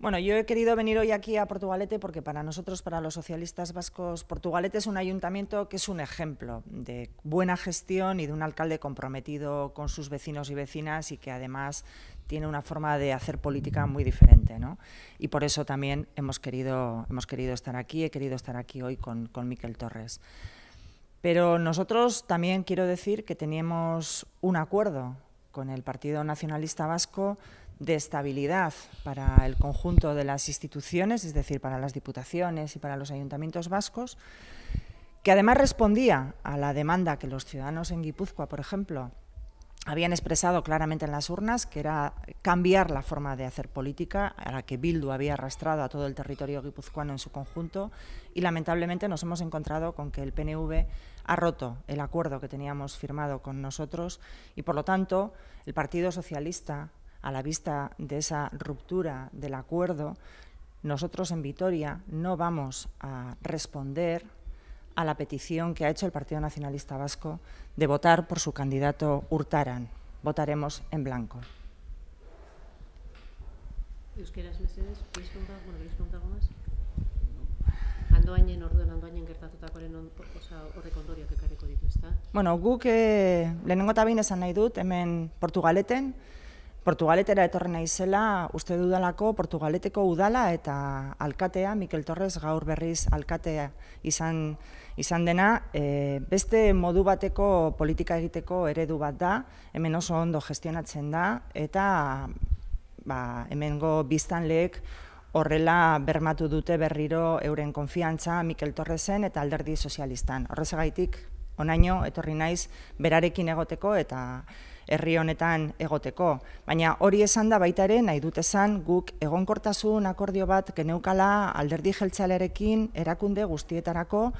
Bueno, yo he querido venir hoy aquí a Portugalete porque para nosotros, para los socialistas vascos, Portugalete es un ayuntamiento que es un ejemplo de buena gestión y de un alcalde comprometido con sus vecinos y vecinas y que además tiene una forma de hacer política muy diferente. ¿no? Y por eso también hemos querido, hemos querido estar aquí, he querido estar aquí hoy con, con Miquel Torres. Pero nosotros también quiero decir que teníamos un acuerdo con el Partido Nacionalista Vasco de estabilidad para el conjunto de las instituciones, es decir, para las diputaciones y para los ayuntamientos vascos, que además respondía a la demanda que los ciudadanos en Guipúzcoa, por ejemplo, habían expresado claramente en las urnas, que era cambiar la forma de hacer política a la que Bildu había arrastrado a todo el territorio guipuzcoano en su conjunto y lamentablemente nos hemos encontrado con que el PNV ha roto el acuerdo que teníamos firmado con nosotros y por lo tanto el Partido Socialista a la vista de esa ruptura del acuerdo, nosotros en Vitoria no vamos a responder a la petición que ha hecho el Partido Nacionalista Vasco de votar por su candidato Hurtaran. Votaremos en blanco. Euskeraz, mesedes, ¿queréis preguntar, bueno, ¿queréis preguntar algo más? Andoainen, orduan andoainen gertatutakoaren on, horrek ondorioak ekarriko ditu, ezta? Bueno, guk eh, lehenengo eta esan nahi dut, hemen Portugaleten, Portugaletera etorri naizela, uste dudalako Portugaleteko udala eta alkatea, Mikel Torres gaur berriz alkatea izan, izan dena, e, beste modu bateko politika egiteko eredu bat da, hemen oso ondo gestionatzen da, eta ba, hemengo biztanleek horrela bermatu dute berriro euren konfiantza Mikel Torresen eta alderdi sozialistan. Horrezagaitik, onaino, etorri naiz, berarekin egoteko eta herri honetan egoteko. Baina hori esan da baita ere nahi dut esan guk egonkortasun akordio bat geneukala alderdi jeltzalearekin erakunde guztietarako,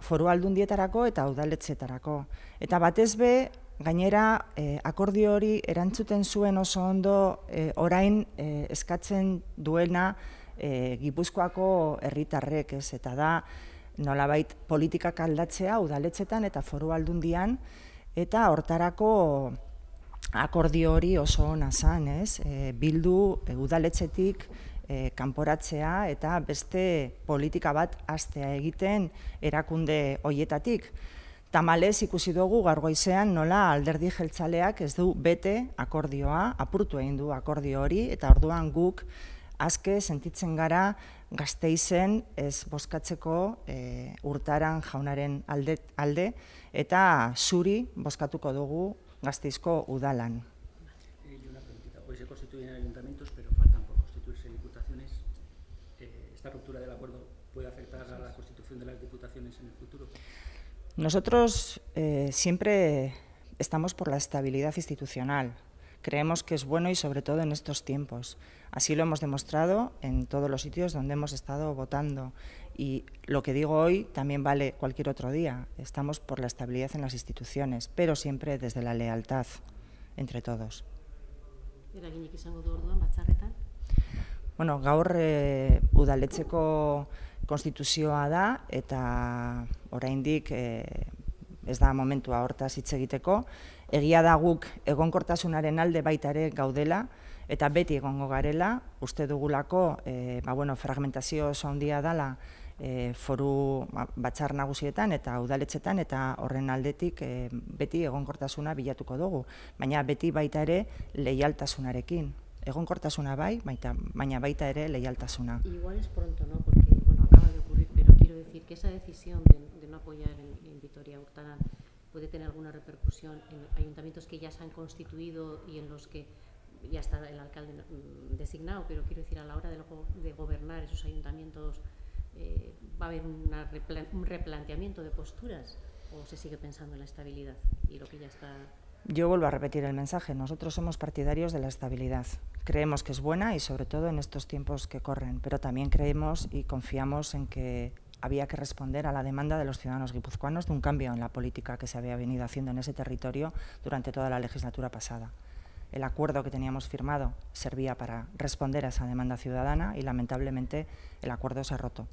foru aldundietarako eta udaletxetarako. Eta batez be, gainera eh, akordio hori erantzuten zuen oso ondo eh, orain eh, eskatzen duena eh, Gipuzkoako herritarrek ez eta da nolabait politikak aldatzea udaletxetan eta foru aldundian eta hortarako akordio hori oso ona zan, ez? E, bildu e, udaletxetik e, kanporatzea eta beste politika bat astea egiten erakunde hoietatik. Tamalez ikusi dugu gargoizean nola alderdi jeltzaleak ez du bete akordioa, apurtu egin du akordio hori, eta orduan guk azke sentitzen gara gazteizen ez boskatzeko e, urtaran jaunaren alde, alde eta zuri bozkatuko dugu gazteizko udalan. Hoy se constituyen ayuntamientos, pero faltan por constituirse diputaciones. Eh, ¿Esta ruptura del acuerdo puede afectar a la constitución de las diputaciones en el futuro? Nosotros eh, siempre estamos por la estabilidad institucional. Creemos que es bueno y sobre todo en estos tiempos. Así lo hemos demostrado en todos los sitios donde hemos estado votando. Y lo que digo hoy también vale cualquier otro día. Estamos por la estabilidad en las instituciones, pero siempre desde la lealtad entre todos. Bueno, gaur e, udaletxeko konstituzioa da eta oraindik e, ez da momentua hortaz hitz egiteko. Egia da guk egonkortasunaren alde baita ere gaudela, eta beti egongo garela, uste dugulako, e, ba, bueno, fragmentazio oso handia dala e, foru ba, batzar nagusietan eta udaletxetan eta horren aldetik e, beti egonkortasuna bilatuko dugu. Baina beti baita ere leialtasunarekin. Egonkortasuna bai, baita, baina baita ere leialtasuna. Igual es pronto, ¿no? Que esa decisión de, no apoyar en, en Vitoria Hurtaran puede tener alguna repercusión en ayuntamientos que ya se han constituido y en los que ya está el alcalde mm, designado, pero quiero decir, a la hora de, de gobernar esos ayuntamientos, eh, ¿va a haber una replan un replanteamiento de posturas o se sigue pensando en la estabilidad y lo que ya está yo vuelvo a repetir el mensaje. Nosotros somos partidarios de la estabilidad. Creemos que es buena y sobre todo en estos tiempos que corren, pero también creemos y confiamos en que había que responder a la demanda de los ciudadanos guipuzcoanos de un cambio en la política que se había venido haciendo en ese territorio durante toda la legislatura pasada. El acuerdo que teníamos firmado servía para responder a esa demanda ciudadana y lamentablemente el acuerdo se ha roto.